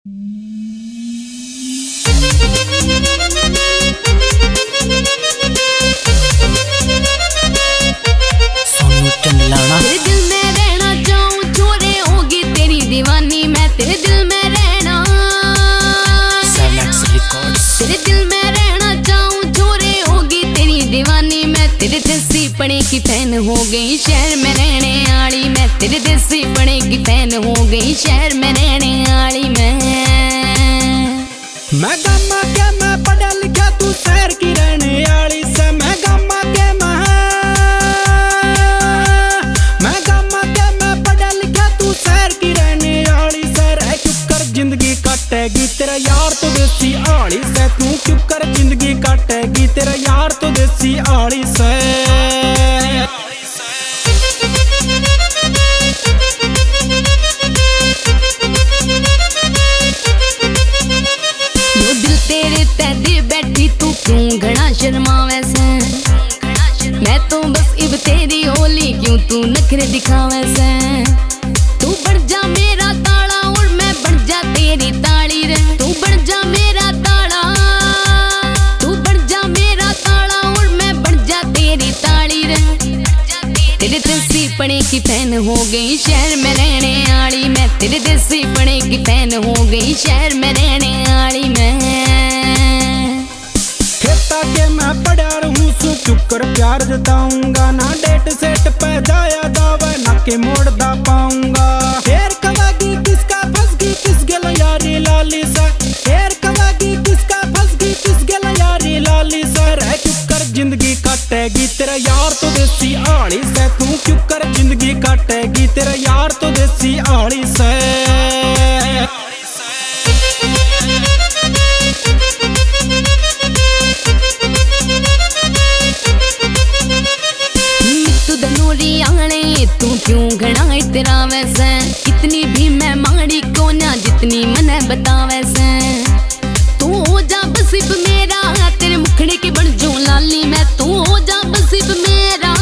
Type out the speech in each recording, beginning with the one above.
तेरे दिल में रहना चाहूँ छोरे होगी तेरी दीवानी मैं तेरे दिल में रहना। सेलेक्स रिकॉर्ड्स तेरे दिल में रहना चाहूँ छोरे होगी तेरी दीवानी मैं तेरे देसी पड़े की फ़ैन हो गई। शहर में रहने आड़ी मैं तेरे देसी पड़े की फ़ैन हो गई। शहर में रहने आड़ी मैं मैं गामा के मैं पढ़ा लिखा तू शहर की रहने वाली से मैं गामा के मैं। गामा के मैं पढ़ा लिखा तू शहर की रहने वाली से रह। चुप कर ज़िंदगी काटेगी तेरा यार तो देसी आड़ी से। तू चुप कर ज़िंदगी काटेगी तेरा यार तो देसी आड़ी से। तेरे बैठी तू क्यों? घना शर्मावे से मैं तो बस इब तेरी होली क्यों तू नखरे दिखावे से? तू बन जा मेरा ताला और मैं बन जा तेरी ताली रे। तू बन जा मेरा ताला। तू बन जा मेरा ताला और मैं बन जा तेरी ताली रे। तेरे देसी पड़े की फ़ैन हो गई शहर में रहने आड़ी मैं तेरे देसी पड़े की फ़ैन हो गई शहर में रहने आड़ी मैं प्यार जताऊँगा ना डेट सेट पे जाया दावा मोड़ दा पाऊँगा फेर कवागी किसका फंस गई किस गेल यारी लाली सा फेर कवागी किसका फंस गई किस गेल यारी लाली सा रह चुप कर ज़िंदगी काटेगी तेरा यार तो देसी आड़ी से तू चुप कर ज़िंदगी काटेगी तेरा यार तो देसी आड़ी से क्यों घना तेरा वैसे? इतनी भी मैं माड़ी को ना जितनी मने बतावे से। तू हो जा बसिब मेरा, तेरे मुखड़े के बन जो लाली मैं। तू हो जा बसिब मेरा।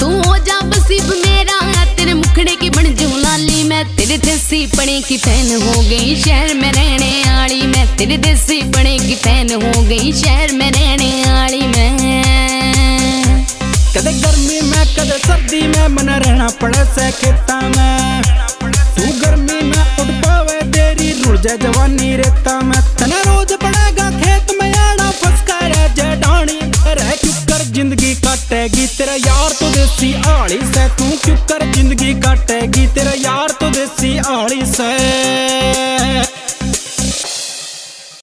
तू हो जा बसिब मेरा, तेरे मुखड़े के बन जो लाली मैं। तेरे देसी पड़े की फ़ैन हो गई, शहर में रहने आड़ी मैं। तेरे देसी पड़े की फ़ैन हो गई, शहर में कदे गर्मी में कदे सर्दी में मन रहना पड़े से खेता में तू गर्मी में उठ पावे तेरी रुड़ जाए जवानी रेता में तना रोज पड़ेगा खेत में आड़ा फसका रह जाए डाणी रह चुप कर ज़िंदगी काटेगी तेरा यार तो देसी आड़ी से तू चुप कर ज़िंदगी काटेगी तेरा यार तो देसी आड़ी से